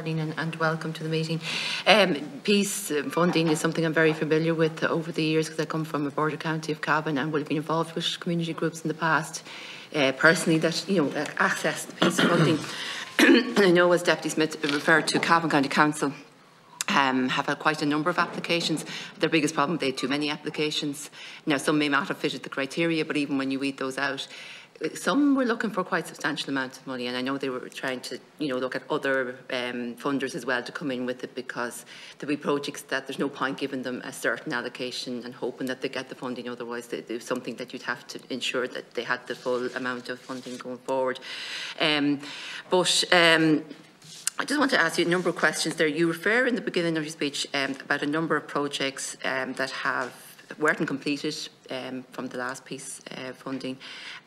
morning and, and welcome to the meeting. Um, peace funding is something I'm very familiar with over the years because I come from a border county of Cavan and will have been involved with community groups in the past. Uh, personally, that you know access peace funding. and I know as Deputy Smith referred to Cavan County Council um, have had quite a number of applications. Their biggest problem, they had too many applications. Now, some may not have fitted the criteria, but even when you weed those out, some were looking for quite substantial amounts of money, and I know they were trying to, you know, look at other um, funders as well to come in with it because there'll be projects that there's no point giving them a certain allocation and hoping that they get the funding. Otherwise, they something that you'd have to ensure that they had the full amount of funding going forward. Um, but um, I just want to ask you a number of questions there. You refer in the beginning of your speech um, about a number of projects um, that have weren't completed um, from the last peace uh, funding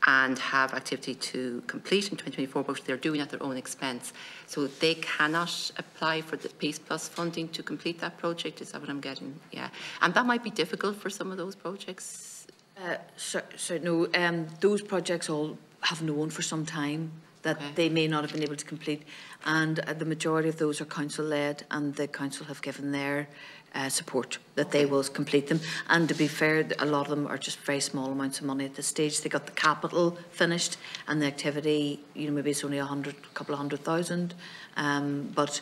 and have activity to complete in 2024, but they're doing at their own expense. So they cannot apply for the Peace Plus funding to complete that project. Is that what I'm getting? Yeah. And that might be difficult for some of those projects. Uh, so, so no, um, those projects all have known for some time that okay. they may not have been able to complete. And uh, the majority of those are council-led and the council have given their uh, support that okay. they will complete them. And to be fair, a lot of them are just very small amounts of money at this stage. They got the capital finished and the activity, you know, maybe it's only a hundred, couple of hundred thousand. Um, but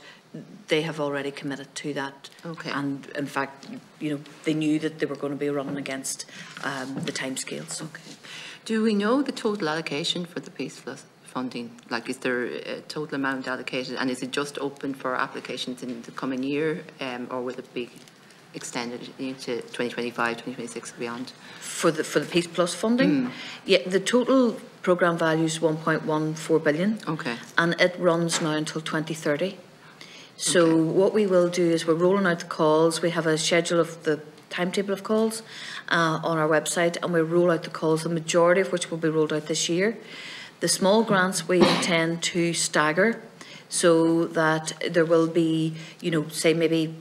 they have already committed to that. Okay. And in fact, you know, they knew that they were going to be running against um, the timescales. Okay. Do we know the total allocation for the Peace Plus? Funding? Like, is there a total amount allocated, and is it just open for applications in the coming year, um, or will it be extended into 2025, 2026 and beyond? For the for the Peace Plus funding, mm. yeah, the total program value is 1.14 billion. Okay. And it runs now until 2030. So okay. what we will do is we're rolling out the calls. We have a schedule of the timetable of calls uh, on our website, and we roll out the calls. The majority of which will be rolled out this year. The small grants we intend to stagger so that there will be, you know, say maybe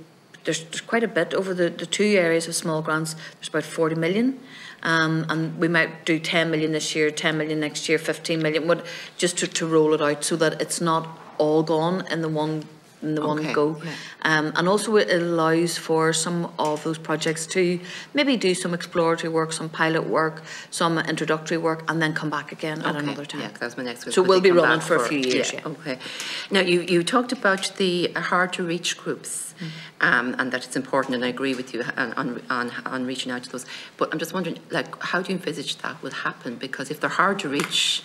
there's, there's quite a bit over the, the two areas of small grants. There's about 40 million. Um, and we might do 10 million this year, 10 million next year, 15 million, just to, to roll it out so that it's not all gone in the one in the okay. one go. Yeah. Um, and also it allows for some of those projects to maybe do some exploratory work, some pilot work, some introductory work, and then come back again okay. at another time. Yeah, that's my next question. So we'll be running for, for, a few years. Yeah. yeah. Okay. Now you, you talked about the hard to reach groups, mm. um, and that it's important, and I agree with you on, on, on reaching out to those. But I'm just wondering, like, how do you envisage that will happen? Because if they're hard to reach,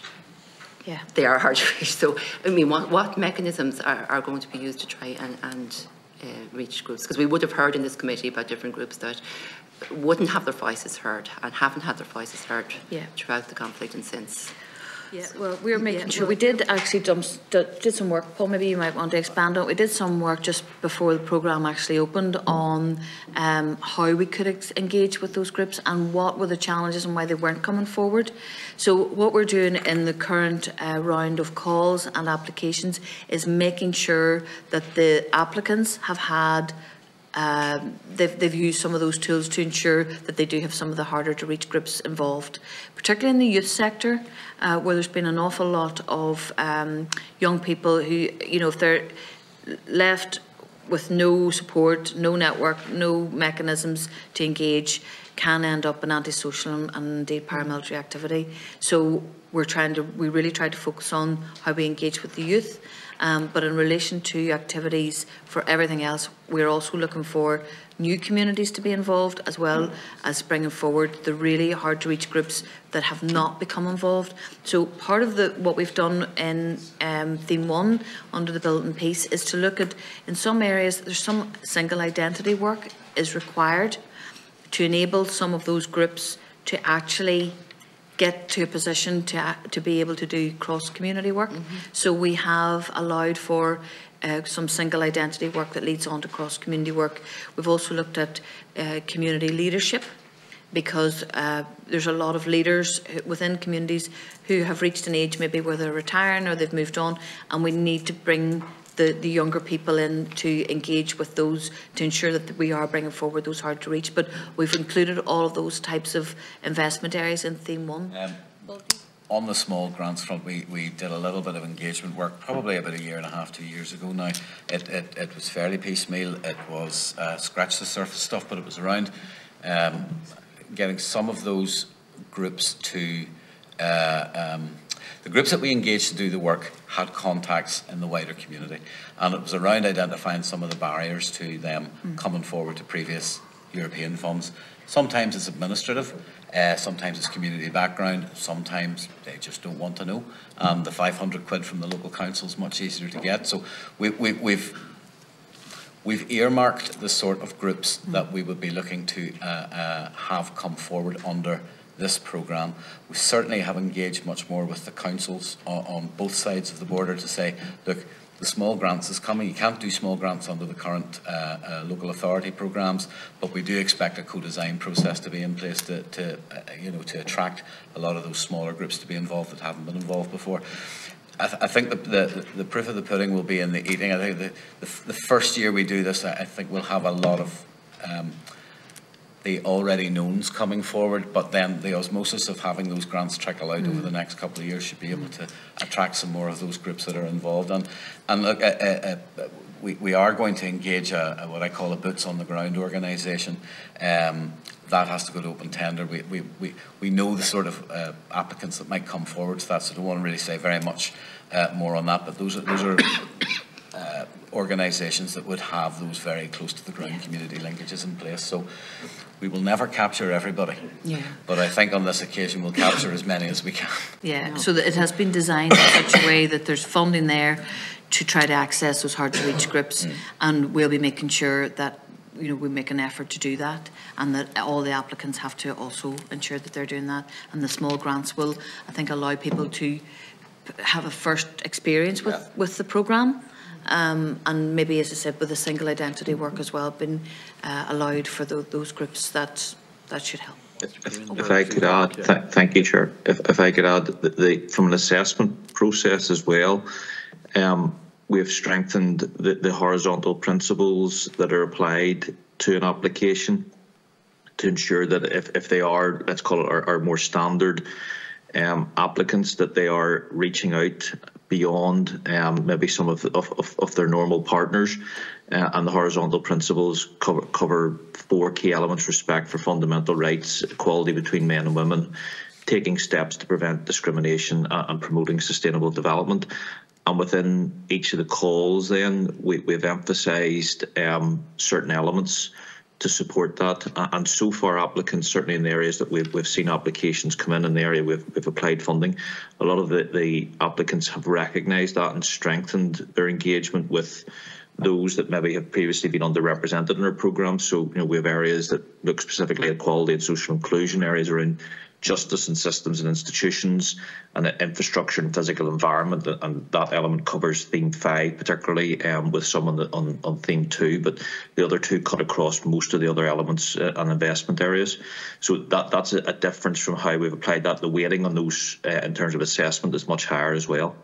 yeah. they are hard to reach. So, I mean, what, what mechanisms are, are going to be used to try and, and uh, reach groups? Because we would have heard in this committee about different groups that wouldn't have their voices heard and haven't had their voices heard yeah. throughout the conflict and since. Yeah, well, we were making yeah, sure we did actually did some work. Paul, maybe you might want to expand on. it. We did some work just before the program actually opened on um, how we could engage with those groups and what were the challenges and why they weren't coming forward. So what we're doing in the current uh, round of calls and applications is making sure that the applicants have had um, they've, they've used some of those tools to ensure that they do have some of the harder to reach groups involved, particularly in the youth sector, uh, where there's been an awful lot of um, young people who, you know, if they're left with no support, no network, no mechanisms to engage, can end up in antisocial and, and indeed paramilitary activity. So we're trying to, we really try to focus on how we engage with the youth um, but in relation to activities for everything else, we're also looking for new communities to be involved as well as bringing forward the really hard to reach groups that have not become involved. So part of the what we've done in um, theme one under the building peace is to look at in some areas there's some single identity work is required to enable some of those groups to actually get to a position to, to be able to do cross-community work. Mm -hmm. So we have allowed for uh, some single identity work that leads on to cross-community work. We've also looked at uh, community leadership because uh, there's a lot of leaders within communities who have reached an age maybe where they're retiring or they've moved on and we need to bring the, the younger people in to engage with those to ensure that we are bringing forward those hard to reach. But we've included all of those types of investment areas in theme one. Um, on the small grants front, we, we did a little bit of engagement work, probably about a year and a half, two years ago now. It, it, it was fairly piecemeal. It was uh, scratch the surface stuff, but it was around um, getting some of those groups to uh, um, the groups that we engaged to do the work had contacts in the wider community, and it was around identifying some of the barriers to them mm. coming forward to previous European funds. Sometimes it's administrative, uh, sometimes it's community background, sometimes they just don't want to know. Um, the 500 quid from the local council is much easier to get. So we, we, we've we've earmarked the sort of groups mm. that we would be looking to uh, uh, have come forward under this programme. We certainly have engaged much more with the councils on, on, both sides of the border to say, look, the small grants is coming. You can't do small grants under the current uh, uh, local authority programmes, but we do expect a co-design process to be in place to, to uh, you know, to attract a lot of those smaller groups to be involved that haven't been involved before. I, th I think the, the, the, proof of the pudding will be in the eating. I think the, the, the first year we do this, I, I think we'll have a lot of um, the already knowns coming forward, but then the osmosis of having those grants trickle out mm. over the next couple of years should be able to attract some more of those groups that are involved. And, and look, uh, uh, uh, we, we are going to engage a, a, what I call a boots on the ground organisation. Um, that has to go to open tender. We, we, we, we know the sort of uh, applicants that might come forward to that, so I don't want to really say very much uh, more on that, but those are, those are organisations that would have those very close to the ground community linkages in place. So we will never capture everybody. Yeah. But I think on this occasion we'll capture as many as we can. Yeah, no. so that it has been designed in such a way that there's funding there to try to access those hard to reach groups mm. and we'll be making sure that you know we make an effort to do that and that all the applicants have to also ensure that they're doing that and the small grants will I think allow people to have a first experience with, yeah. with the programme um, and maybe, as I said, with the single identity work as well, been uh, allowed for the, those groups that that should help. If, if I could add, th thank you, Chair. If, if I could add, the, the, from an assessment process as well, um, we have strengthened the, the horizontal principles that are applied to an application to ensure that if, if they are, let's call it, our, our more standard um, applicants, that they are reaching out beyond um, maybe some of, of, of, their normal partners. Uh, and the horizontal principles cover, cover four key elements respect for fundamental rights, equality between men and women, taking steps to prevent discrimination, uh, and promoting sustainable development. And within each of the calls, then we, we've emphasised um, certain elements to support that. And so far, applicants, certainly in the areas that we've, we've seen applications come in in the area we've, we've applied funding, a lot of the, the applicants have recognised that and strengthened their engagement with those that maybe have previously been underrepresented in our programme. So, you know, we have areas that look specifically at quality and social inclusion, areas around justice and systems and institutions, and infrastructure and physical environment. And that element covers theme five, particularly um, with some on, the, on, on, theme two, but the other two cut across most of the other elements uh, and investment areas. So that that's a, a, difference from how we've applied that. The weighting on those uh, in terms of assessment is much higher as well.